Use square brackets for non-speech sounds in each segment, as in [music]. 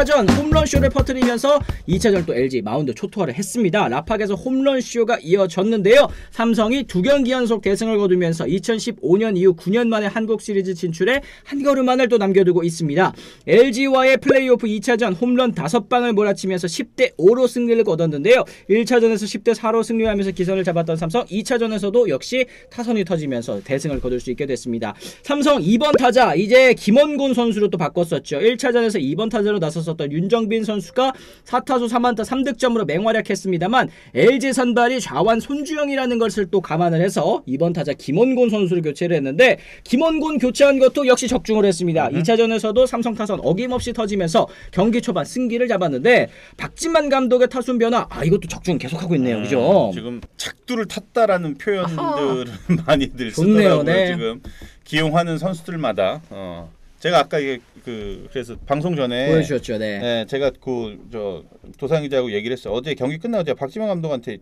1차전 홈런쇼를 퍼뜨리면서 2차전 또 LG 마운드 초토화를 했습니다. 라팍에서 홈런쇼가 이어졌는데요. 삼성이 두 경기 연속 대승을 거두면서 2015년 이후 9년 만에 한국 시리즈 진출에 한 걸음만을 또 남겨두고 있습니다. LG와의 플레이오프 2차전 홈런 5방을 몰아치면서 10대 5로 승리를 거뒀는데요. 1차전에서 10대 4로 승리하면서 기선을 잡았던 삼성 2차전에서도 역시 타선이 터지면서 대승을 거둘 수 있게 됐습니다. 삼성 2번 타자 이제 김원곤 선수로 또 바꿨었죠. 1차전에서 2번 타자로 나 섰었던 윤정빈 선수가 4타수 3안타 3득점으로 맹활약했습니다만 LG 선발이 좌완 손주영이라는 것을 또 감안을 해서 2번 타자 김원곤 선수를 교체를 했는데 김원곤 교체한 것도 역시 적중을 했습니다. 음. 2차전에서도 삼성 타선 어김없이 터지면서 경기 초반 승기를 잡았는데 박진만 감독의 타순 변화 아 이것도 적중 계속하고 있네요. 음, 그죠? 지금 착두를 탔다라는 표현들을 [laughs] 많이들 쓰더라고요. 네. 지금 기용하는 선수들마다 어. 제가 아까 이게 그 그래서 방송 전에 보여주셨죠, 네. 네 제가 그 저 도상 기자하고 얘기를 했어요. 어제 경기 끝나고 제가 박지만 감독한테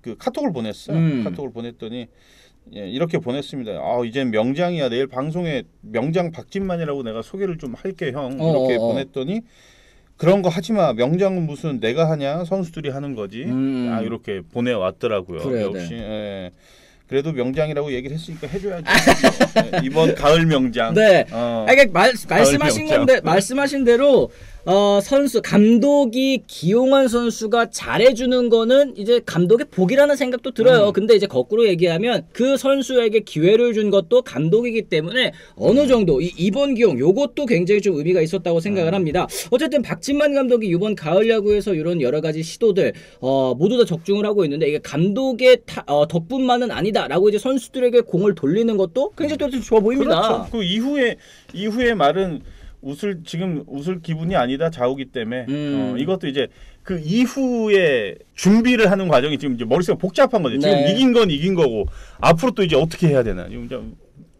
그 카톡을 보냈어요. 음. 카톡을 보냈더니 예, 이렇게 보냈습니다. 아 이젠 명장이야. 내일 방송에 명장 박진만이라고 내가 소개를 좀 할게 형. 이렇게 어어. 보냈더니 그런 거 하지 마. 명장은 무슨 내가 하냐? 선수들이 하는 거지. 음. 아 이렇게 보내왔더라고요. 역시. 네. 예. 그래도 명장이라고 얘기를 했으니까 해줘야죠. [laughs] 네, 이번 가을 명장. 네. 어, 아, 그러니까 말, 말씀하신 건데 말씀하신 대로 어, 선수 감독이 기용한 선수가 잘해주는 거는 이제 감독의 복이라는 생각도 들어요. 음. 근데 이제 거꾸로 얘기하면 그 선수에게 기회를 준 것도 감독이기 때문에 어느 정도 이 이번 기용 요것도 굉장히 좀 의미가 있었다고 생각을 음. 합니다. 어쨌든 박진만 감독이 이번 가을 야구에서 이런 여러 가지 시도들 어, 모두 다 적중을 하고 있는데 이게 감독의 타, 어, 덕분만은 아니다라고 이제 선수들에게 공을 돌리는 것도 굉장히 또 좋아 보입니다. 그렇죠. 그 이후에 이후에 말은 웃을 지금 웃을 기분이 아니다 좌우기 때문에 음. 어, 이것도 이제 그 이후에 준비를 하는 과정이 지금 이제 머릿속에 복잡한 거죠. 네. 지금 이긴 건 이긴 거고 앞으로 또 이제 어떻게 해야 되나. 지금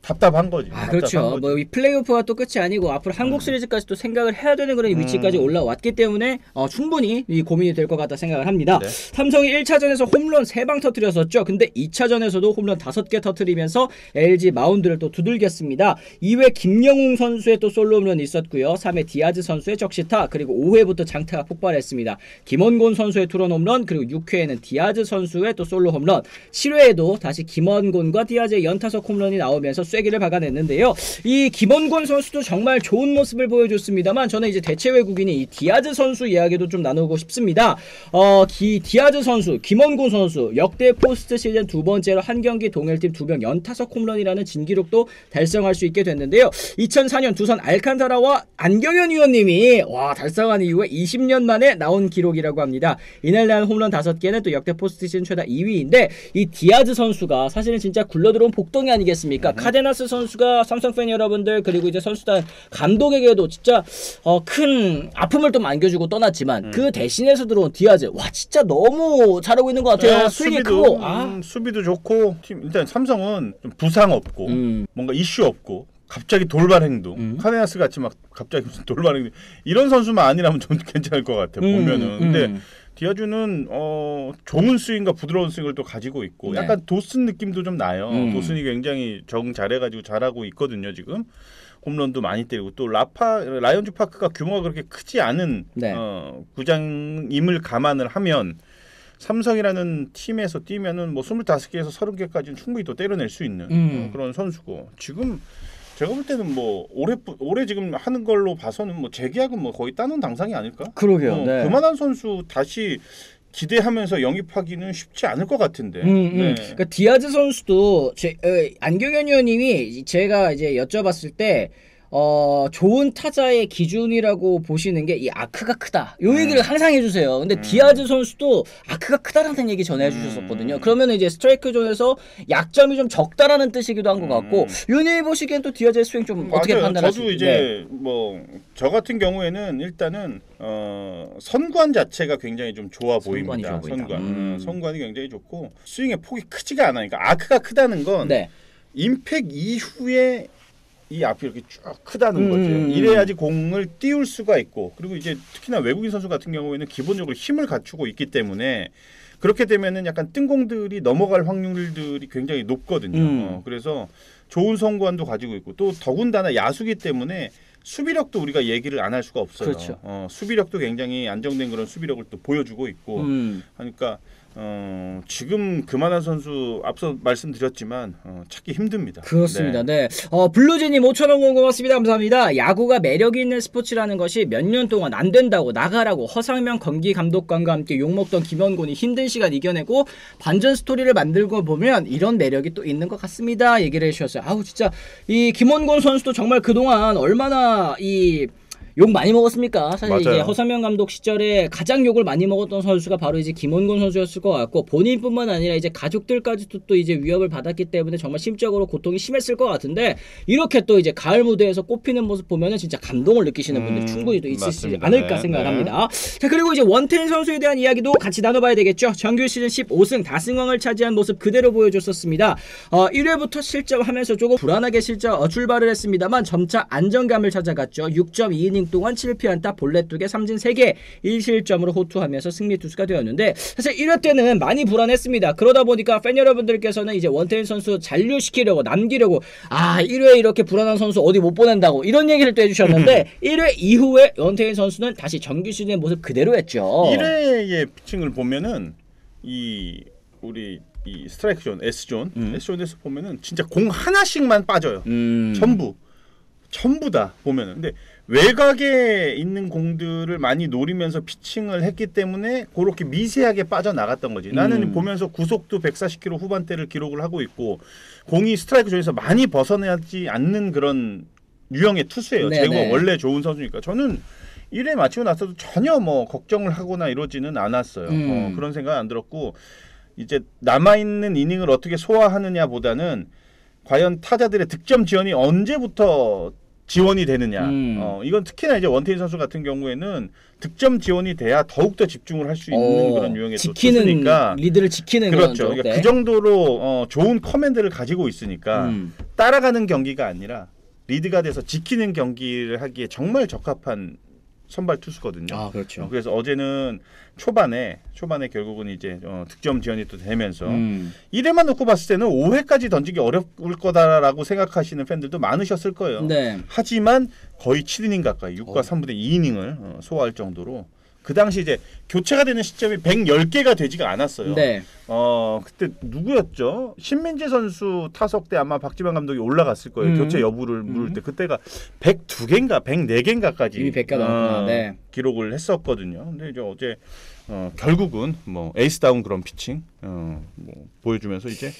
답답한 거지. 아 그렇죠. 뭐 플레이오프가 또 끝이 아니고 앞으로 한국 음. 시리즈까지 또 생각을 해야 되는 그런 음. 위치까지 올라왔기 때문에 어, 충분히 이 고민이 될 것 같다 생각을 합니다. 네. 삼성이 1차전에서 홈런 3방 터트렸었죠. 근데 2차전에서도 홈런 5개 터트리면서 LG 마운드를 또 두들겼습니다. 2회 김영웅 선수의 또 솔로 홈런이 있었고요. 3회 디아즈 선수의 적시타 그리고 5회부터 장타가 폭발했습니다. 김헌곤 선수의 투런 홈런 그리고 6회에는 디아즈 선수의 또 솔로 홈런 7회에도 다시 김헌곤과 디아즈의 연타석 홈런이 나오면서 쐐기를 박아냈는데요. 이 김헌곤 선수도 정말 좋은 모습을 보여줬습니다만 저는 이제 대체 외국인이 이 디아즈 선수 이야기도 좀 나누고 싶습니다. 어, 기, 디아즈 선수, 김헌곤 선수 역대 포스트 시즌 두 번째로 한 경기 동일팀 두 명 연타석 홈런이라는 진기록도 달성할 수 있게 됐는데요. 2004년 두산 알칸타라와 안경현 위원님이 와 달성한 이후에 20년 만에 나온 기록이라고 합니다. 이날 난 홈런 5개는 또 역대 포스트 시즌 최다 2위인데 이 디아즈 선수가 사실은 진짜 굴러들어온 복덩이 아니겠습니까? 음. 카데 카 데나스 선수가 삼성 팬 여러분들 그리고 이제 선수단 감독에게도 진짜 어, 큰 아픔을 또 안겨주고 떠났지만 음. 그 대신에서 들어온 디아즈 와 진짜 너무 잘하고 있는 것 같아요. 네, 스윙이 수비도, 크고 아. 음, 수비도 좋고 팀 일단 삼성은 좀 부상 없고 음. 뭔가 이슈 없고 갑자기 돌발 행동 음. 카데나스 같이 막 갑자기 무슨 [laughs] 돌발 행동 이런 선수만 아니라면 좀 괜찮을 것 같아 요 음, 보면은 근데 음. 디아주는 어 좋은 스윙과 부드러운 스윙을 또 가지고 있고 네. 약간 도슨 느낌도 좀 나요. 음. 도슨이 굉장히 적 잘해가지고 잘하고 있거든요 지금. 홈런도 많이 때리고 또 라파 라이온즈 파크가 규모가 그렇게 크지 않은 네. 어, 구장임을 감안을 하면 삼성이라는 팀에서 뛰면은 뭐 스물다섯 개에서 서른 개까지는 충분히 또 때려낼 수 있는 음. 어, 그런 선수고 지금 제가 볼 때는 뭐 올해 올해 지금 하는 걸로 봐서는 뭐 재계약은 뭐 거의 따 놓은 당상이 아닐까? 그러게요. 어, 네. 그만한 선수 다시 기대하면서 영입하기는 쉽지 않을 것 같은데. 음, 음. 네. 그러니까 디아즈 선수도 제, 어, 안경현 위원님이 제가 이제 여쭤봤을 때 어, 좋은 타자의 기준이라고 보시는 게 이 아크가 크다. 요 음. 얘기를 항상 해주세요. 근데 음. 디아즈 선수도 아크가 크다라는 얘기 전해 주셨었거든요. 음. 그러면 이제 스트라이크 존에서 약점이 좀 적다라는 뜻이기도 한 것 같고, 윤희 보시기엔 또 디아즈의 스윙 좀. 어떻게 판단하시나요? 저도 이제 네. 뭐저 같은 경우에는 일단은 어, 선관 자체가 굉장히 좀 좋아 보입니다. 선관. 음. 어, 선관이 굉장히 좋고 스윙의 폭이 크지가 않으니까 아크가 크다는 건 네. 임팩 이후에 이 앞이 이렇게 쭉 크다는 음. 거죠. 이래야지 공을 띄울 수가 있고 그리고 이제 특히나 외국인 선수 같은 경우에는 기본적으로 힘을 갖추고 있기 때문에 그렇게 되면은 약간 뜬공들이 넘어갈 확률들이 굉장히 높거든요. 음. 어, 그래서 좋은 성관도 가지고 있고 또 더군다나 야수기 때문에 수비력도 우리가 얘기를 안 할 수가 없어요. 그렇죠. 어, 수비력도 굉장히 안정된 그런 수비력을 또 보여주고 있고 음. 하니까 어, 지금 그만한 선수 앞서 말씀드렸지만 어, 찾기 힘듭니다. 그렇습니다. 네. 네. 어, 블루진님 5천 원 고맙습니다. 감사합니다. 야구가 매력이 있는 스포츠라는 것이 몇 년 동안 안 된다고 나가라고 허상명 검기 감독관과 함께 욕먹던 김원곤이 힘든 시간 이겨내고 반전 스토리를 만들고 보면 이런 매력이 또 있는 것 같습니다. 얘기를 해주셨어요. 아우 진짜 이 김원곤 선수도 정말 그동안 얼마나 이 욕 많이 먹었습니까? 사실 맞아요. 이제 허상명 감독 시절에 가장 욕을 많이 먹었던 선수가 바로 이제 김원곤 선수였을 것 같고 본인뿐만 아니라 이제 가족들까지도 또 이제 위협을 받았기 때문에 정말 심적으로 고통이 심했을 것 같은데 이렇게 또 이제 가을 무대에서 꼽히는 모습 보면은 진짜 감동을 느끼시는 분들 음, 충분히 또 있으시지. 않을까 네, 생각을 네. 합니다. 자 그리고 이제 원태인 선수에 대한 이야기도 같이 나눠봐야 되겠죠. 정규 시즌 15승 다승왕을 차지한 모습 그대로 보여줬었습니다. 어, 1회부터 실점하면서 조금 불안하게 실점 어, 출발을 했습니다만 점차 안정감을 찾아갔죠. 6.2이닝 동안 7피안타 볼넷 2개 삼진 3개 1실점으로 호투하면서 승리 투수가 되었는데 사실 1회 때는 많이 불안했습니다. 그러다 보니까 팬 여러분들께서는 이제 원태인 선수 잔류시키려고 남기려고 아 1회 이렇게 불안한 선수 어디 못 보낸다고 이런 얘기를 또 해주셨는데 [laughs] 1회 이후에 원태인 선수는 다시 정규 시즌의 모습 그대로 했죠. 1회의 피칭을 보면은 이 우리 이 스트라이크 존, S 존, 음. S 존에서 보면은 진짜 공 하나씩만 빠져요. 음. 전부 전부 다 보면은 근데 외곽에 있는 공들을 많이 노리면서 피칭을 했기 때문에 그렇게 미세하게 빠져나갔던 거지. 나는 음. 보면서 구속도 140km 후반대를 기록을 하고 있고 공이 스트라이크 존에서 많이 벗어나지 않는 그런 유형의 투수예요. 네네. 제구가 원래 좋은 선수니까 저는 1회 마치고 나서도 전혀 뭐 걱정을 하거나 이러지는 않았어요. 음. 어, 그런 생각 안 들었고 이제 남아 있는 이닝을 어떻게 소화하느냐보다는 과연 타자들의 득점 지원이 언제부터 지원이 되느냐. 음. 어, 이건 특히나 이제 원태인 선수 같은 경우에는 득점 지원이 돼야 더욱 더 집중을 할 수 있는 어, 그런 유형의 또 지키는 투수니까 리드를 지키는 그렇죠. 그런 그러니까 네. 그 정도로 어, 좋은 커맨드를 가지고 있으니까 음. 따라가는 경기가 아니라 리드가 돼서 지키는 경기를 하기에 정말 적합한 선발 투수거든요. 아 그렇죠. 어, 그래서 어제는 초반에 초반에 결국은 이제 어, 득점 지원이 또 되면서 음. 1회만 놓고 봤을 때는 5회까지 던지기 어려울 거다라고 생각하시는 팬들도 많으셨을 거예요. 네. 하지만 거의 7이닝 가까이 6과 어. 3분의 2이닝을 어, 소화할 정도로 그 당시 이제 교체가 되는 시점이 110개가 되지가 않았어요. 네. 어 그때 누구였죠? 신민재 선수 타석 때 아마 박지만 감독이 올라갔을 거예요. 음. 교체 여부를 물을 때 그때가 102개인가 104개인가까지 이미 100개 넘었구나. 네. 기록을 했었거든요. 근데 이제 어제 어, 결국은 뭐 에이스다운 그런 피칭 어, 뭐 보여주면서 이제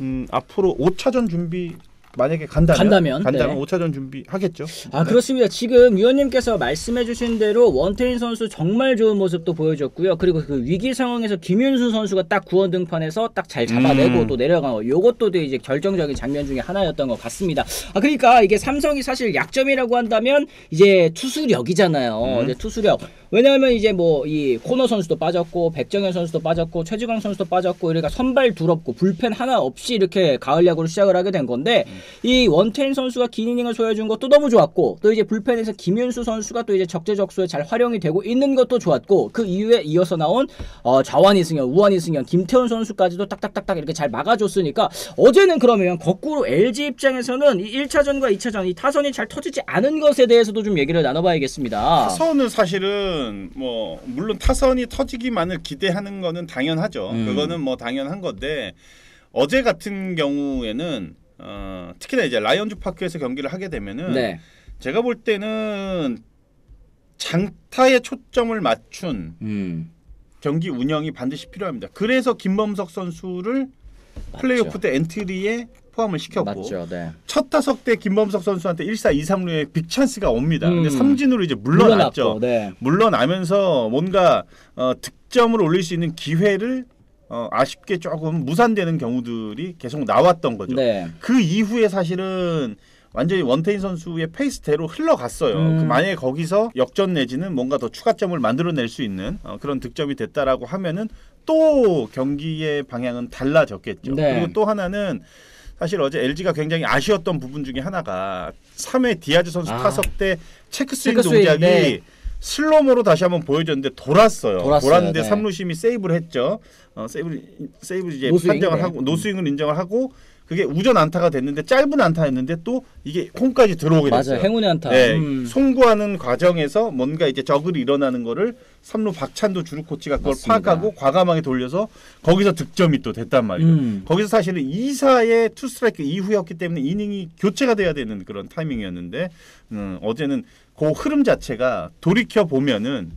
음, 앞으로 5차전 준비 만약에 간다면 간다면, 간다면 네. 5차전 준비 하겠죠. 아 그렇습니다. 지금 위원님께서 말씀해주신 대로 원태인 선수 정말 좋은 모습도 보여줬고요. 그리고 그 위기 상황에서 김윤수 선수가 딱 구원 등판에서 딱 잘 잡아내고 음. 또 내려간 거. 요것도 이제 결정적인 장면 중에 하나였던 것 같습니다. 아 그러니까 이게 삼성이 사실 약점이라고 한다면 이제 투수력이잖아요. 음. 이제 투수력. 왜냐하면 이제 뭐 이 코너 선수도 빠졌고 백정현 선수도 빠졌고 최주강 선수도 빠졌고 이러니까 선발 두렵고 불펜 하나 없이 이렇게 가을 야구를 시작을 하게 된 건데 이 원태인 선수가 긴 이닝을 소화해준 것도 너무 좋았고 또 이제 불펜에서 김윤수 선수가 또 이제 적재적소에 잘 활용이 되고 있는 것도 좋았고 그 이후에 이어서 나온 어, 좌완 이승현, 우완 이승현, 김태훈 선수까지도 딱딱딱딱 이렇게 잘 막아줬으니까 어제는 그러면 거꾸로 LG 입장에서는 이 1차전과 2차전 이 타선이 잘 터지지 않은 것에 대해서도 좀 얘기를 나눠봐야겠습니다. 타선은 사실은 뭐 물론 타선이 터지기만을 기대하는 거는 당연하죠. 음. 그거는 뭐 당연한 건데 어제 같은 경우에는 어, 특히나 이제 라이언즈 파크에서 경기를 하게 되면은 네. 제가 볼 때는 장타에 초점을 맞춘 음. 경기 운영이 반드시 필요합니다. 그래서 김범석 선수를 맞죠. 플레이오프 때 엔트리에 포함을 시켰고 맞죠. 네. 첫 타석 때 김범석 선수한테 1사 2, 3루에 빅 찬스가 옵니다. 근데 음. 삼진으로 이제 물러났죠. 물러났고, 네. 물러나면서 뭔가 어, 득점을 올릴 수 있는 기회를 어, 아쉽게 조금 무산되는 경우들이 계속 나왔던 거죠. 네. 그 이후에 사실은 완전히 원태인 선수의 페이스대로 흘러갔어요. 음. 그 만약에 거기서 역전 내지는 뭔가 더 추가점을 만들어낼 수 있는 어, 그런 득점이 됐다라고 하면은 또 경기의 방향은 달라졌겠죠. 네. 그리고 또 하나는 사실 어제 LG가 굉장히 아쉬웠던 부분 중에 하나가 3회 디아즈 선수 아. 타석 때 체크 스윙 동작이 네. 슬로모로 다시 한번 보여줬는데 돌았어요. 돌았어요, 돌았는데 네. 삼루심이 세이프를 했죠. 어, 세이프 세이프 이제 노스윙, 판정을 네. 하고 노스윙을 인정을 하고 그게 우전 안타가 됐는데 짧은 안타였는데 또 이게 홈까지 들어오게 됐어요. 맞아요. 행운의 안타. 네, 음. 송구하는 과정에서 뭔가 이제 저글 일어나는 거를 삼루 박찬도 주루 코치가 그걸 맞습니다. 파악하고 과감하게 돌려서 거기서 득점이 또 됐단 말이에요. 음. 거기서 사실은 2사의 투 스트라이크 이후였기 때문에 이닝이 교체가 돼야 되는 그런 타이밍이었는데 음, 어제는 그 흐름 자체가 돌이켜 보면은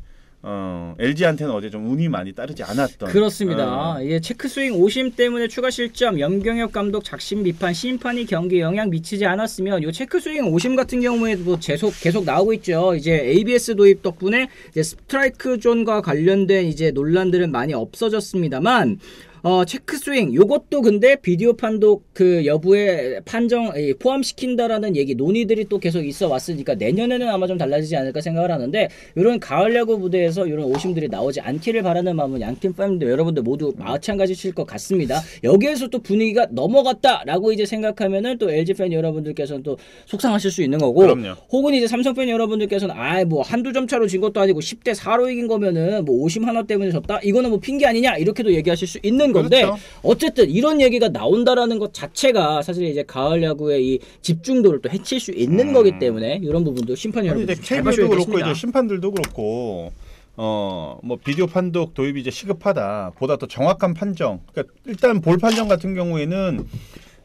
어, LG한테는 어제 좀 운이 많이 따르지 않았던 그렇습니다. 어, 예, 체크 스윙 오심 때문에 추가 실점, 염경엽 감독 작심 비판, 심판이 경기에 영향 미치지 않았으면 요 체크 스윙 오심 같은 경우에도 계속 계속 나오고 있죠. 이제 ABS 도입 덕분에 이제 스트라이크 존과 관련된 이제 논란들은 많이 없어졌습니다만 어, 체크 스윙 요것도 근데 비디오 판독 그 여부에 판정 에, 포함시킨다라는 얘기 논의들이 또 계속 있어 왔으니까 내년에는 아마 좀 달라지지 않을까 생각을 하는데 이런 가을 야구 무대에서 이런 오심들이 나오지 않기를 바라는 마음은 양팀 팬들 여러분들 모두 마찬가지실 것 같습니다. 여기에서 또 분위기가 넘어갔다라고 이제 생각하면은 또 LG 팬 여러분들께서는 또 속상하실 수 있는 거고 그럼요. 혹은 이제 삼성 팬 여러분들께서는 아 뭐 한두 점 차로 진 것도 아니고 10대 4로 이긴 거면은 뭐 오심 하나 때문에 졌다 이거는 뭐 핑계 아니냐 이렇게도 얘기하실 수 있는 건데 그렇죠. 어쨌든 이런 얘기가 나온다라는 것 자체가 사실 이제 가을 야구의 이 집중도를 또 해칠 수 있는 거기 때문에 이런 부분도 심판 여러분들 잘 KBO도 그렇고. 이제 심판들도 그렇고 어뭐 비디오 판독 도입이 이제 시급하다 보다 더 정확한 판정 그러니까 일단 볼 판정 같은 경우에는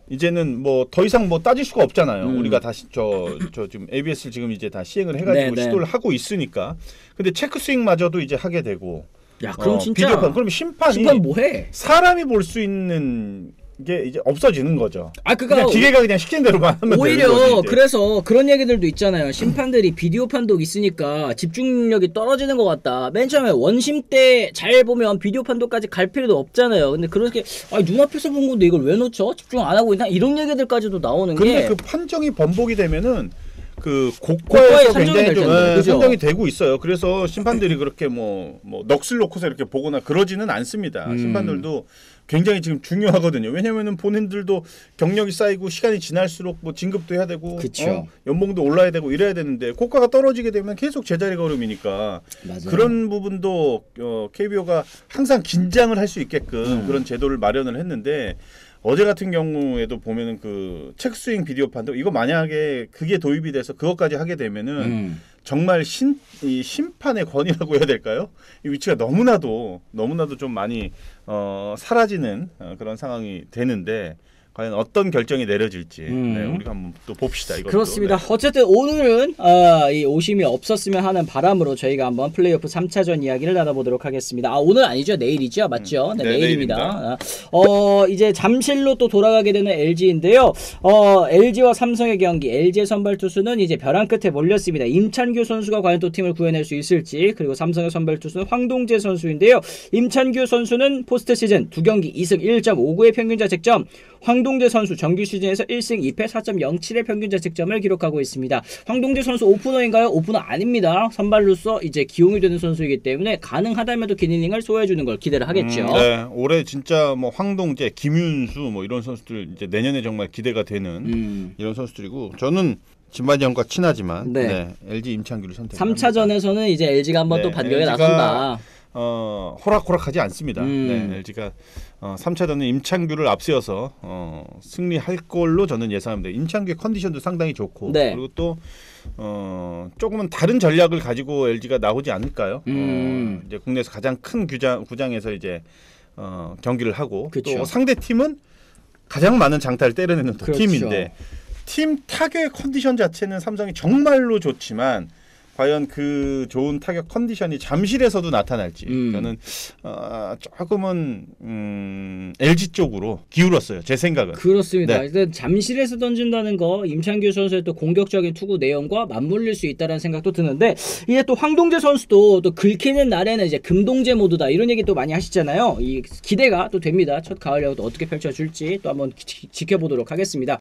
이제는 뭐 더 이상 뭐 따질 수가 없잖아요. 음. 우리가 다시 저 저 지금 ABS 지금 이제 다 시행을 해가지고 네, 네. 시도를 하고 있으니까 근데 체크 스윙마저도 이제 하게 되고 야 그럼 어, 진짜 비디오 판 그럼 심판이 심판 뭐해? 사람이 볼 수 있는 게 이제 없어지는 거죠. 아 그니까 그냥 기계가 그냥 시킨 대로만 하면 되는 오히려 거지, 이제. 그래서 그런 얘기들도 있잖아요. 심판들이 비디오 판독 있으니까 집중력이 떨어지는 것 같다. 맨 처음에 원심 때 잘 보면 비디오 판독까지 갈 필요도 없잖아요. 근데 그렇게 아, 눈앞에서 본 건데 이걸 왜 놓쳐? 집중 안 하고 있나? 이런 얘기들까지도 나오는 근데 게 그 판정이 번복이 되면은 그 고가에 고가에서 굉장히 될좀 텐데, 예, 그죠? 산정이 되고 있어요. 그래서 심판들이 그렇게 뭐, 뭐 넋을 놓고서 이렇게 보거나 그러지는 않습니다. 음. 심판들도 굉장히 지금 중요하거든요. 왜냐면은 본인들도 경력이 쌓이고 시간이 지날수록 뭐 진급도 해야 되고. 어, 연봉도 올라야 되고 이래야 되는데 고가가 떨어지게 되면 계속 제자리 걸음이니까 맞아요. 그런 부분도 어, KBO가 항상 긴장을 할 수 있게끔 음. 그런 제도를 마련을 했는데 어제 같은 경우에도 보면은 그 체크스윙 비디오 판독 이거 만약에 그게 도입이 돼서 그것까지 하게 되면은 음. 정말 신, 이 심판의 권위라고 해야 될까요? 이 위치가 너무나도 너무나도 좀 많이 어, 사라지는 어, 그런 상황이 되는데 과연 어떤 결정이 내려질지 음. 네, 우리가 한번 또 봅시다. 이것도. 그렇습니다. 네. 어쨌든 오늘은 아, 이 오심이 없었으면 하는 바람으로 저희가 한번 플레이오프 3차전 이야기를 나눠보도록 하겠습니다. 아, 오늘 아니죠? 내일이죠? 맞죠? 네, 네, 내일입니다. 아, 어, 이제 잠실로 또 돌아가게 되는 LG인데요. 어, LG와 삼성의 경기, LG의 선발 투수는 이제 벼랑 끝에 몰렸습니다. 임찬규 선수가 과연 또 팀을 구해낼 수 있을지, 그리고 삼성의 선발 투수는 황동재 선수인데요. 임찬규 선수는 포스트 시즌 두 경기 2승 1.59의 평균 자책점, 황 동재 선수 정규 시즌에서 1승 2패 4.07의 평균 자책점을 기록하고 있습니다. 황동재 선수 오프너인가요? 오프너 아닙니다. 선발로서 이제 기용이 되는 선수이기 때문에 가능하다면 긴 이닝을 소화해주는 걸 기대를 하겠죠. 음, 네, 올해 진짜 뭐 황동재, 김윤수 뭐 이런 선수들 이제 내년에 정말 기대가 되는 음. 이런 선수들이고 저는 진만이 형과 친하지만 네. 네. LG 임창규를 선택합니다. 3차전에서는 이제 LG가 한번 네, 또 반격에 LG 가 나선다. 어, 호락호락하지 않습니다. 음. 네, LG가 어, 3차전은 임창규를 앞세워서 어, 승리할 걸로 저는 예상합니다. 임창규의 컨디션도 상당히 좋고 네. 그리고 또 어, 조금은 다른 전략을 가지고 LG가 나오지 않을까요? 음. 어, 이제 국내에서 가장 큰 구장, 구장에서 이제 어, 경기를 하고 그쵸. 또 상대 팀은 가장 많은 장타를 때려내는 또 그렇죠. 팀인데 팀 타격의 컨디션 자체는 삼성이 정말로 좋지만 과연 그 좋은 타격 컨디션이 잠실에서도 나타날지 음. 저는 어, 조금은 음, LG 쪽으로 기울었어요 제 생각은 그렇습니다. 네. 일단 잠실에서 던진다는 거 임창규 선수의 또 공격적인 투구 내용과 맞물릴 수 있다는 생각도 드는데 이게 또 황동재 선수도 또 긁히는 날에는 이제 금동재 모드다 이런 얘기 또 많이 하시잖아요. 이 기대가 또 됩니다. 첫 가을 야구도 어떻게 펼쳐줄지 또 한번 지, 지켜보도록 하겠습니다.